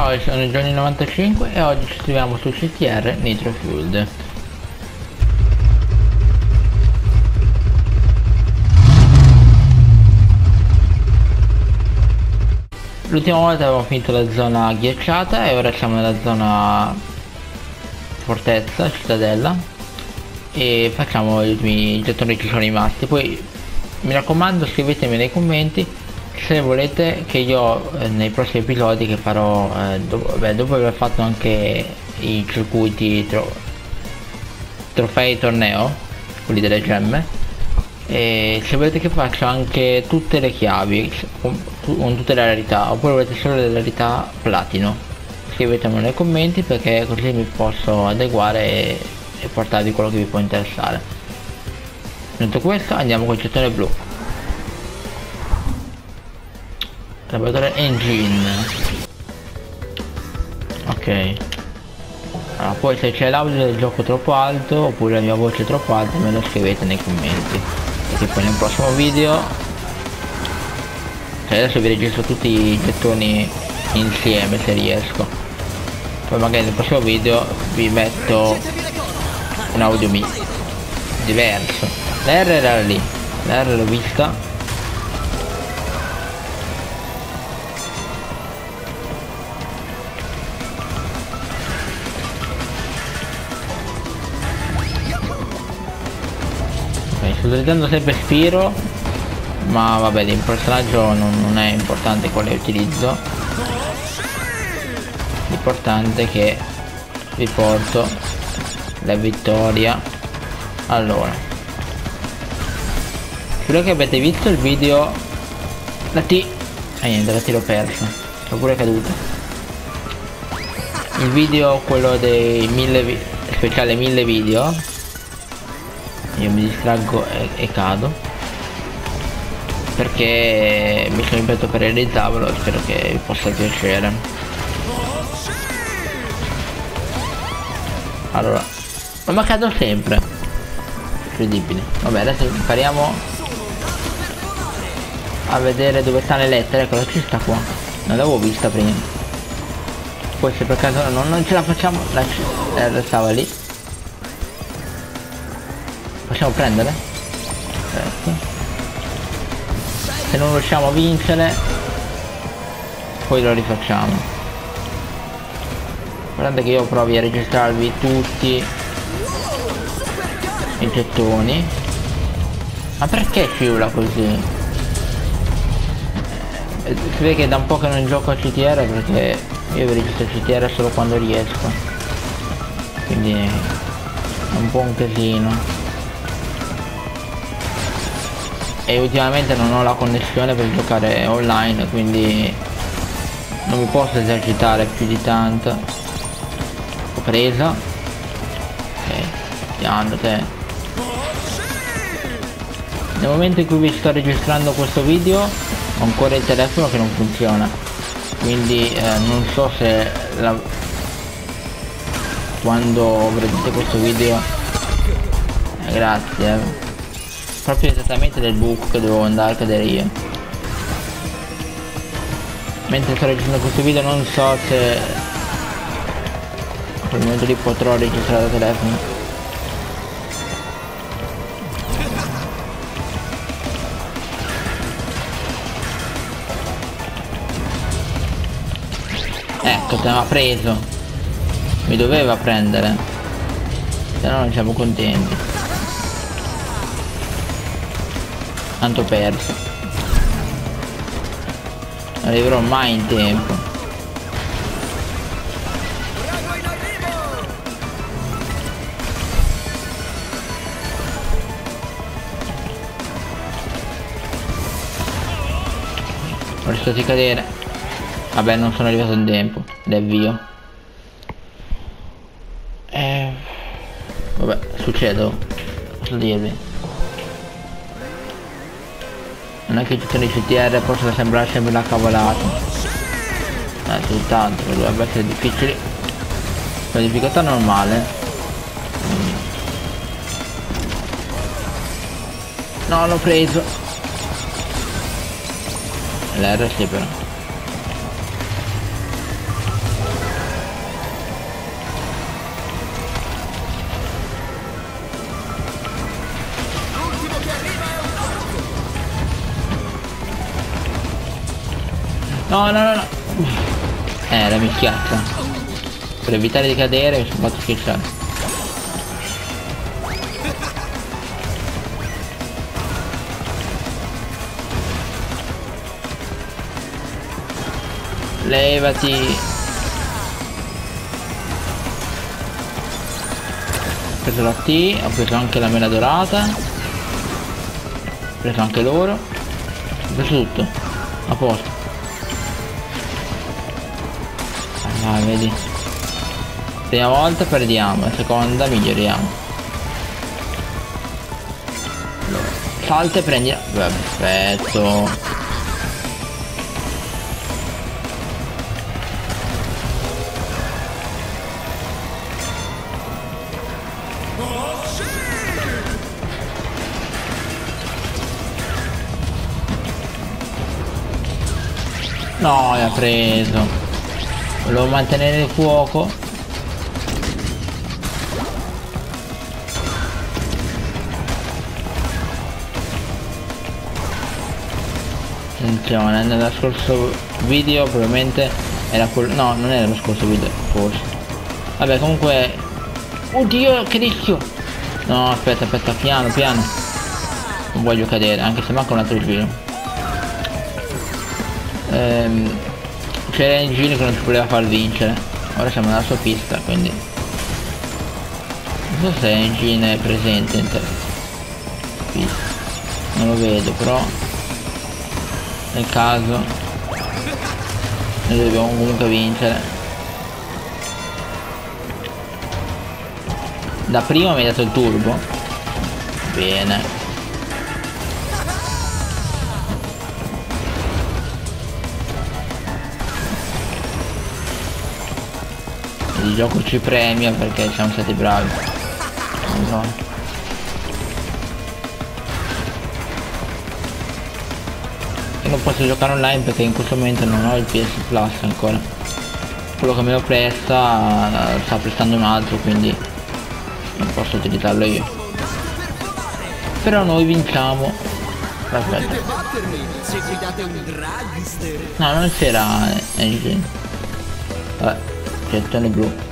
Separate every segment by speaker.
Speaker 1: Ciao, sono Johnny95 e oggi ci troviamo su CTR Nitro Fueled. L'ultima volta avevamo finito la zona ghiacciata e ora siamo nella zona fortezza, cittadella e facciamo gli ultimi gettoni che sono rimasti. Poi mi raccomando scrivetemi nei commenti se volete che io eh, nei prossimi episodi che farò eh, dopo, beh, dopo aver fatto anche i circuiti tro trofei torneo quelli delle gemme e se volete che faccia anche tutte le chiavi con, con tutte le rarità oppure volete solo le rarità platino scrivetemelo nei commenti perché così mi posso adeguare e, e portarvi quello che vi può interessare. Detto questo andiamo col gettone blu laboratorio engine. Ok. Allora, poi se c'è l'audio del gioco troppo alto oppure la mia voce troppo alta me lo scrivete nei commenti. Perché poi nel prossimo video cioè adesso vi registro tutti i gettoni insieme se riesco. Poi magari nel prossimo video vi metto un audio mio diverso. La R era lì. La R l'ho vista sto utilizzando sempre Spiro ma vabbè il personaggio non, non è importante quale utilizzo. L'importante è che vi porto la vittoria. Allora spero che avete visto il video la T. E eh, niente la T l'ho persa oppure è caduta. Il video quello dei mille speciale mille video io mi distraggo e, e cado. Perché mi sono impegnato per realizzarlo e spero che vi possa piacere. Allora ma cado sempre. Incredibile. Vabbè adesso impariamo a vedere dove sta le lettere ecco ci sta qua. Non l'avevo vista prima. Poi se per caso non, non ce la facciamo la, restava lì Possiamo prendere? Ecco. Se non riusciamo a vincere Poi lo rifacciamo Guardate che io provi a registrarvi tutti I gettoni Ma perché fiula così? Eh, si vede che da un po' che non gioco a CTR perché io registro CTR solo quando riesco Quindi è un un casino e ultimamente non ho la connessione per giocare online quindi non mi posso esercitare più di tanto. Ho presa ok piano te. Nel momento in cui vi sto registrando questo video ho ancora il telefono che non funziona. Quindi eh, non so se la... quando vedrete questo video. Eh, grazie proprio esattamente del buco che devo andare a cadere io. Mentre sto registrando questo video non so se il momento lì potrò registrare da telefono. Ecco te l'ha preso. Mi doveva prendere. Se no non siamo contenti tanto perso non arriverò mai in tempo. Ho rischiato di cadere. Vabbè non sono arrivato in tempo. Ed è via. Eh, vabbè succedo. Posso dirvi non è che tutte le CTR possono sembrare sempre una cavolata. Eh tutt'altro dovrebbe essere difficile. La difficoltà normale. No l'ho preso. l'R sì però No, no, no, no. Eh, la mischiazza. Per evitare di cadere mi sono fatto schiacciare. Levati. Ho preso la T, ho preso anche la mela dorata. Ho preso anche l'oro. Ho preso tutto. A posto. Ah, vedi. Prima volta perdiamo, la seconda miglioriamo. Allora, salta e prendi... Perfetto. No, l'ha preso. Volevo mantenere il fuoco. Attenzione, nello scorso video probabilmente era quello... No, non era lo scorso video, forse. Vabbè, comunque... Oddio, che rischio! No, aspetta, aspetta, piano, piano. Non voglio cadere, anche se manca un altro giro ehm, c'era Engine che non ci voleva far vincere. Ora siamo nella sua pista quindi. Non so se Engine è presente in pista. Non lo vedo però. Nel caso. Noi dobbiamo comunque vincere. Da prima mi hai dato il turbo. Bene il gioco ci premia perché siamo stati bravi. No. Io non posso giocare online perché in questo momento non ho il PS Plus ancora. Quello che me lo presta sta prestando un altro quindi non posso utilizzarlo io. Però noi vinciamo. Aspetta. No non c'era engine. Vabbè gettone blu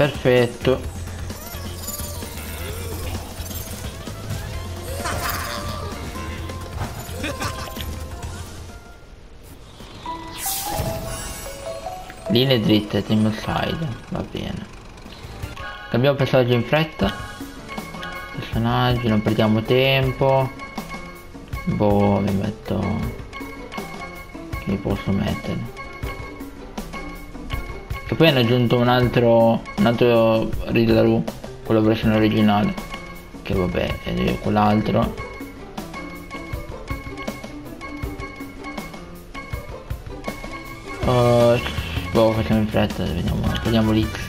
Speaker 1: perfetto. Linee dritte team side va bene. Cambiamo personaggio in fretta personaggi non perdiamo tempo. Boh mi metto che posso mettere. E poi hanno aggiunto un altro un altro Riddler quello versione originale che vabbè è quell'altro. Uh, boh facciamo in fretta vediamo prendiamo l'X.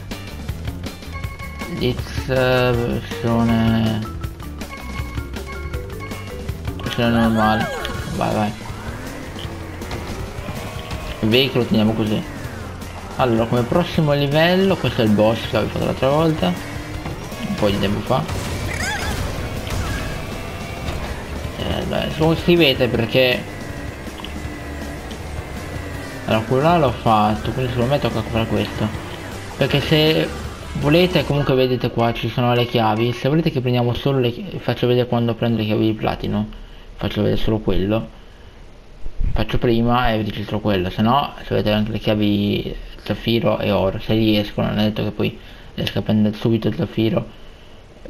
Speaker 1: X versione versione normale. Vai vai. Il veicolo teniamo così. Allora come prossimo livello questo è il boss che avevo fatto l'altra volta. Un po' di tempo fa. Eh, beh, scrivete perché allora quello là l'ho fatto quindi secondo me tocca fare questo. Perché se volete comunque vedete qua ci sono le chiavi. Se volete che prendiamo solo le faccio vedere quando prendo le chiavi di platino faccio vedere solo quello. Faccio prima e vedete solo quello se no se avete anche le chiavi zaffiro e oro se riescono non è detto che poi riesco a prendere subito il zaffiro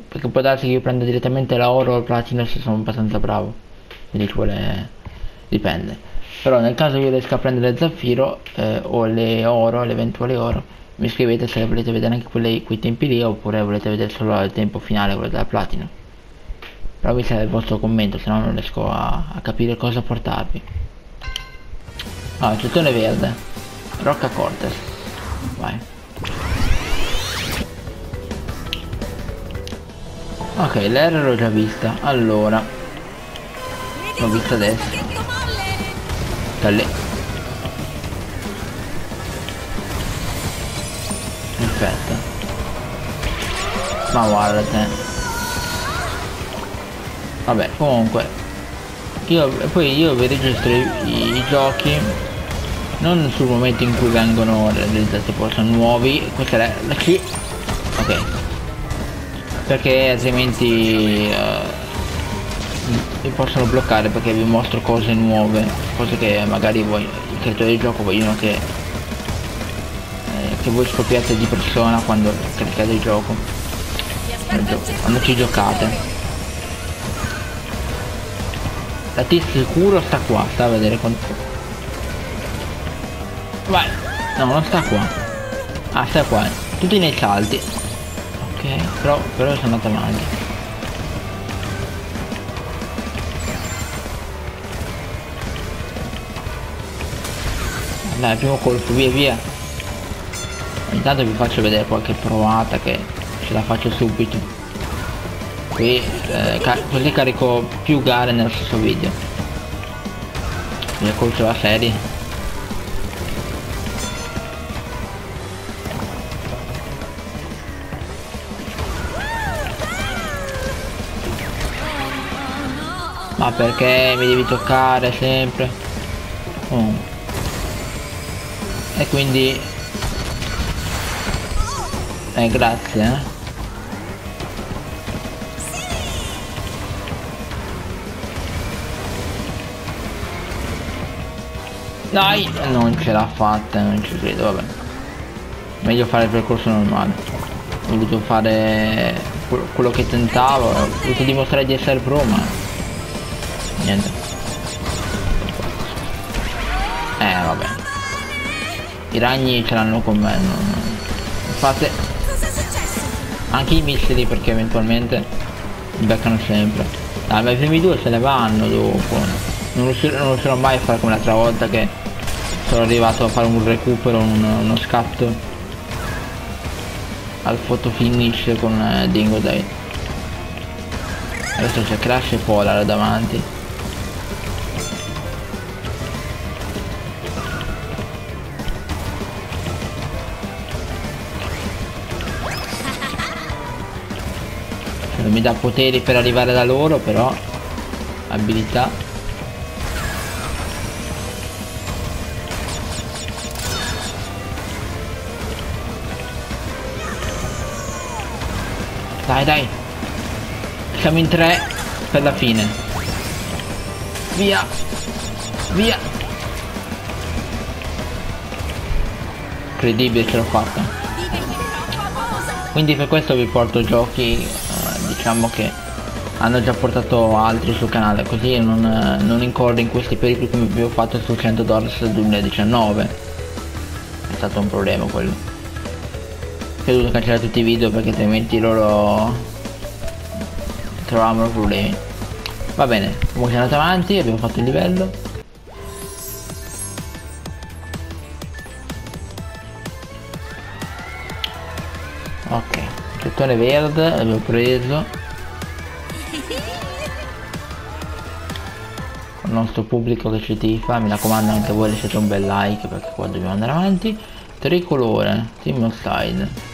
Speaker 1: perché può darsi che io prenda direttamente la oro o il platino se sono abbastanza bravo. Quindi ci vuole dipende. Però nel caso io riesca a prendere il zaffiro eh, o le oro l'eventuale oro mi scrivete se volete vedere anche quelle, quei tempi lì oppure volete vedere solo il tempo finale quello della platino però vi serve il vostro commento se no non riesco a, a capire cosa portarvi. Ah gettone verde. Rocca Cortes. Vai. Ok l'R l'ho già vista. Allora. L'ho vista adesso. Da lì perfetta Ma guarda te. Vabbè, comunque. Io, poi io registro i, i, giochi non sul momento in cui vengono realizzati, poi sono nuovi. Questa è la C. Ok. Perché altrimenti uh, mi possono bloccare perché vi mostro cose nuove, cose che magari voi, il creatore del gioco vogliono che che voi scopriate di persona quando caricate il gioco quando ci giocate la T sicuro sta qua sta a vedere quanto vai. No non sta qua. Ah sta qua. Tutti nei salti. Ok però però sono andato avanti. Dai primo colpo via via. Intanto vi faccio vedere qualche provata che ce la faccio subito qui eh, ca così carico più gare nello stesso video mi coach la serie ma perché mi devi toccare sempre oh. e quindi eh, grazie. Eh. Dai, non ce l'ha fatta, non ci credo, vabbè. Meglio fare il percorso normale. Ho voluto fare quello che tentavo, ho voluto dimostrare di essere pro, ma... Niente. Eh, vabbè. I ragni ce l'hanno con me, non... Fate anche i missili perché eventualmente beccano sempre ah, ma i primi due se ne vanno dopo non riuscirò, non riuscirò mai a fare come l'altra volta che sono arrivato a fare un recupero un, uno scatto al photo finish con eh, Dingo Day. Adesso c'è Crash e Polar davanti. Non mi dà poteri per arrivare da loro però abilità dai dai. Siamo in tre per la fine. Via. Via. Incredibile ce l'ho fatta. Quindi per questo vi porto giochi diciamo che hanno già portato altri sul canale così non, non incorro in questi pericoli come vi ho fatto su 100 dollars del 2019 è stato un problema quello ho dovuto cancellare tutti i video perché altrimenti loro trovavano problemi. Va bene comunque siamo andati avanti abbiamo fatto il livello. Ok gettone verde l'abbiamo preso. Il nostro pubblico che ci tifa mi raccomando anche voi lasciate un bel like perché qua dobbiamo andare avanti. Tricolore team slide